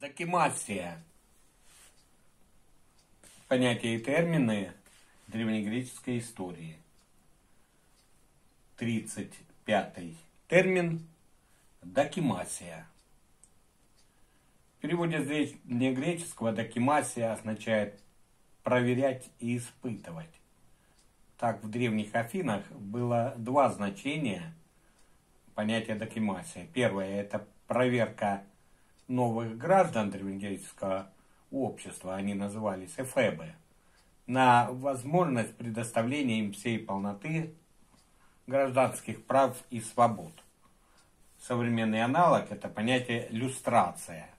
Докимасия. Понятия и термины древнегреческой истории. 35 термин докимасия. В переводе с древнегреческого докимасия означает проверять и испытывать. Так, в древних Афинах было два значения понятия докимасия. Первое – это проверка новых граждан древнегреческого общества, они назывались эфебы, на возможность предоставления им всей полноты гражданских прав и свобод. Современный аналог – это понятие люстрация.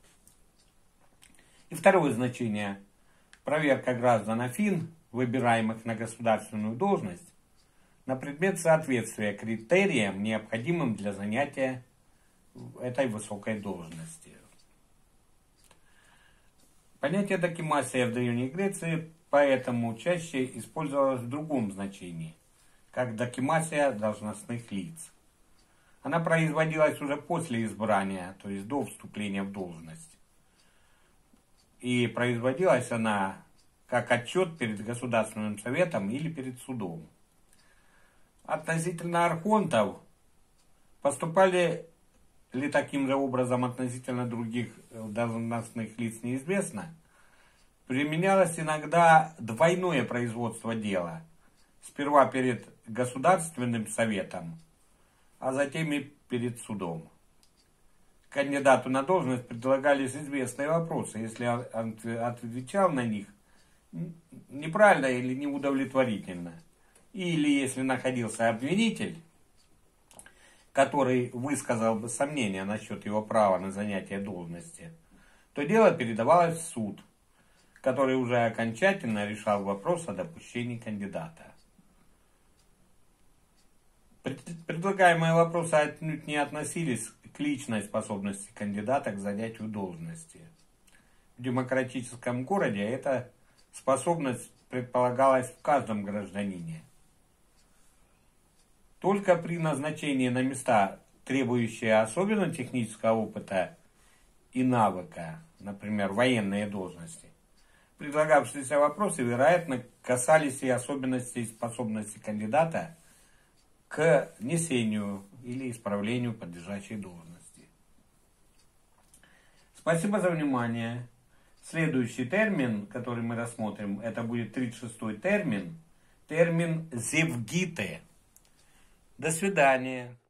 И второе значение – проверка граждан Афин, выбираемых на государственную должность, на предмет соответствия критериям, необходимым для занятия этой высокой должности. Понятие докимасия в Древней Греции поэтому чаще использовалось в другом значении, как докимасия должностных лиц. Она производилась уже после избрания, то есть до вступления в должность. И производилась она как отчет перед Государственным Советом или перед судом. Относительно архонтов поступали ли таким же образом относительно других э, должностных лиц неизвестно, применялось иногда двойное производство дела. Сперва перед Государственным Советом, а затем и перед судом. Кандидату на должность предлагались известные вопросы. Если он отвечал на них неправильно или неудовлетворительно, или если находился обвинитель, который высказал бы сомнения насчет его права на занятие должности, то дело передавалось в суд, который уже окончательно решал вопрос о допущении кандидата. Предлагаемые вопросы отнюдь не относились к личной способности кандидата к занятию должности. В демократическом городе эта способность предполагалась в каждом гражданине – только при назначении на места, требующие особенно технического опыта и навыка, например, военные должности, предлагавшиеся вопросы, вероятно, касались и особенностей способности кандидата к несению или исправлению подлежащей должности. Спасибо за внимание. Следующий термин, который мы рассмотрим, это будет 36-й термин, термин «зевгите». Свидания.